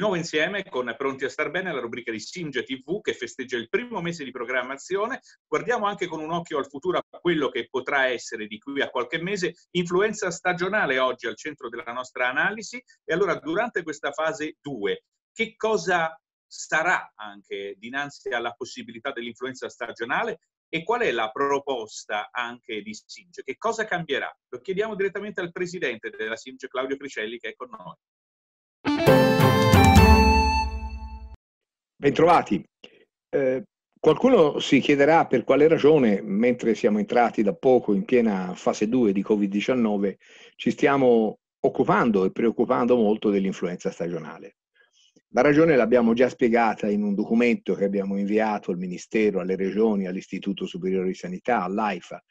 nuovo insieme con Pronti a star bene, la rubrica di Singe TV che festeggia il primo mese di programmazione. Guardiamo anche con un occhio al futuro a quello che potrà essere di qui a qualche mese. Influenza stagionale oggi al centro della nostra analisi. E allora durante questa fase 2, che cosa sarà anche dinanzi alla possibilità dell'influenza stagionale e qual è la proposta anche di Singe? Che cosa cambierà? Lo chiediamo direttamente al presidente della Singe, Claudio Cricelli, che è con noi. Bentrovati. Eh, qualcuno si chiederà per quale ragione, mentre siamo entrati da poco in piena fase 2 di Covid-19, ci stiamo occupando e preoccupando molto dell'influenza stagionale. La ragione l'abbiamo già spiegata in un documento che abbiamo inviato al Ministero, alle regioni, all'Istituto Superiore di Sanità, all'AIFA,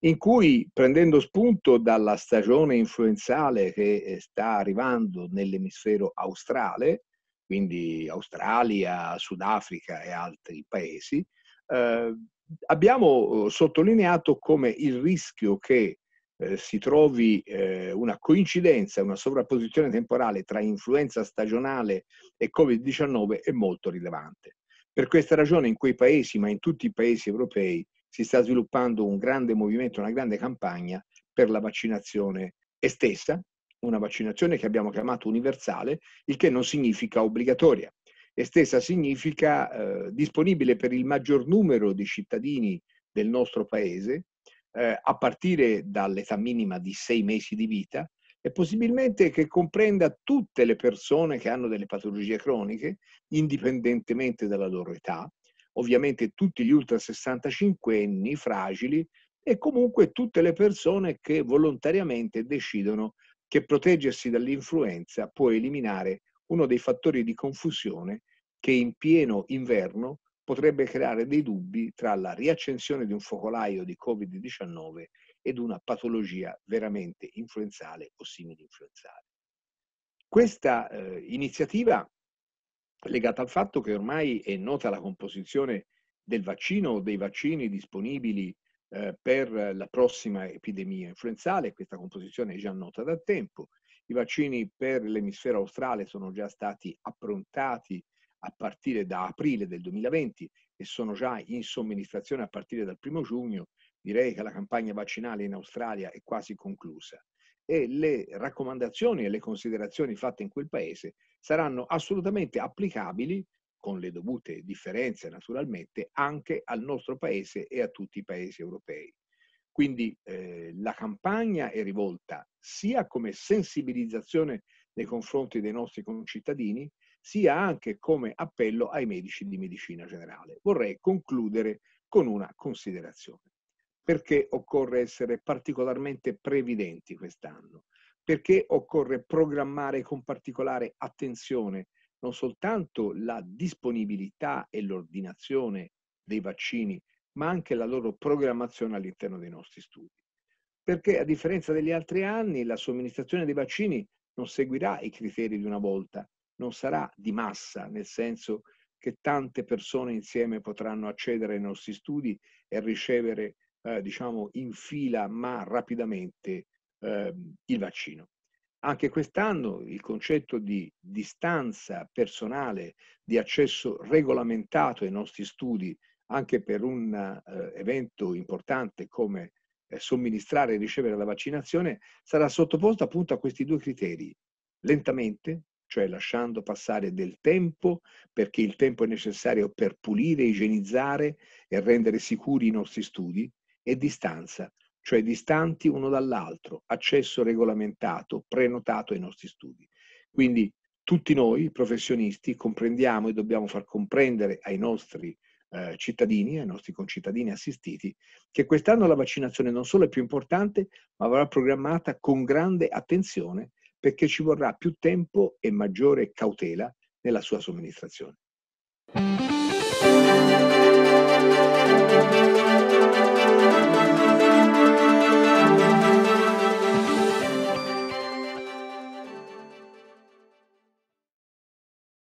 in cui prendendo spunto dalla stagione influenzale che eh, sta arrivando nell'emisfero australe, quindi Australia, Sudafrica e altri paesi, eh, abbiamo eh, sottolineato come il rischio che eh, si trovi eh, una coincidenza, una sovrapposizione temporale tra influenza stagionale e Covid-19 è molto rilevante. Per questa ragione in quei paesi, ma in tutti i paesi europei, si sta sviluppando un grande movimento, una grande campagna per la vaccinazione estesa, una vaccinazione che abbiamo chiamato universale, il che non significa obbligatoria. Estesa significa eh, disponibile per il maggior numero di cittadini del nostro paese, eh, a partire dall'età minima di sei mesi di vita e possibilmente che comprenda tutte le persone che hanno delle patologie croniche, indipendentemente dalla loro età, ovviamente tutti gli ultra 65 anni fragili e comunque tutte le persone che volontariamente decidono che proteggersi dall'influenza può eliminare uno dei fattori di confusione che in pieno inverno potrebbe creare dei dubbi tra la riaccensione di un focolaio di Covid-19 ed una patologia veramente influenzale o simili-influenzale. Questa eh, iniziativa legata al fatto che ormai è nota la composizione del vaccino o dei vaccini disponibili eh, per la prossima epidemia influenzale, questa composizione è già nota da tempo. I vaccini per l'emisfero australe sono già stati approntati a partire da aprile del 2020 e sono già in somministrazione a partire dal primo giugno. Direi che la campagna vaccinale in Australia è quasi conclusa e le raccomandazioni e le considerazioni fatte in quel paese saranno assolutamente applicabili con le dovute differenze naturalmente, anche al nostro paese e a tutti i paesi europei. Quindi eh, la campagna è rivolta sia come sensibilizzazione nei confronti dei nostri concittadini, sia anche come appello ai medici di medicina generale. Vorrei concludere con una considerazione. Perché occorre essere particolarmente previdenti quest'anno? Perché occorre programmare con particolare attenzione non soltanto la disponibilità e l'ordinazione dei vaccini, ma anche la loro programmazione all'interno dei nostri studi. Perché a differenza degli altri anni la somministrazione dei vaccini non seguirà i criteri di una volta, non sarà di massa, nel senso che tante persone insieme potranno accedere ai nostri studi e ricevere, eh, diciamo, in fila ma rapidamente eh, il vaccino. Anche quest'anno il concetto di distanza personale, di accesso regolamentato ai nostri studi, anche per un eh, evento importante come eh, somministrare e ricevere la vaccinazione, sarà sottoposto appunto a questi due criteri. Lentamente, cioè lasciando passare del tempo, perché il tempo è necessario per pulire, igienizzare e rendere sicuri i nostri studi, e distanza, cioè distanti uno dall'altro, accesso regolamentato, prenotato ai nostri studi. Quindi tutti noi professionisti comprendiamo e dobbiamo far comprendere ai nostri eh, cittadini, ai nostri concittadini assistiti, che quest'anno la vaccinazione non solo è più importante, ma verrà programmata con grande attenzione perché ci vorrà più tempo e maggiore cautela nella sua somministrazione.